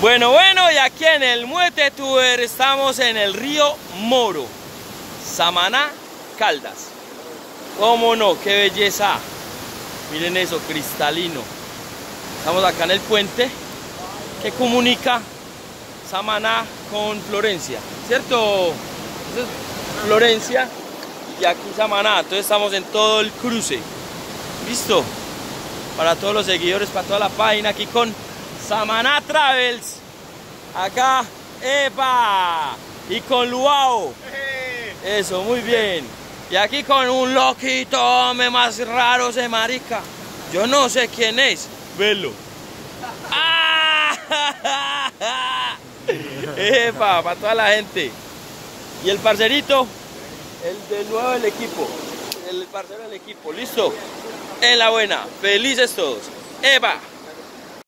Bueno, bueno, y aquí en el Muete Tour estamos en el río Moro, Samaná, Caldas. ¿Cómo no? ¡Qué belleza! Miren eso, cristalino. Estamos acá en el puente que comunica Samaná con Florencia, ¿cierto? Florencia y aquí Samaná. Entonces estamos en todo el cruce. ¿Listo? Para todos los seguidores, para toda la página aquí con Samaná Travels. Acá, ¡epa! Y con Luao. Eso, muy bien. Y aquí con un loquito, me más raro ese marica. Yo no sé quién es. Velo. ¡Ah! ¡Epa! Para toda la gente. Y el parcerito, el de nuevo del equipo. El parcero del equipo. ¿Listo? En la buena. Felices todos. ¡Epa!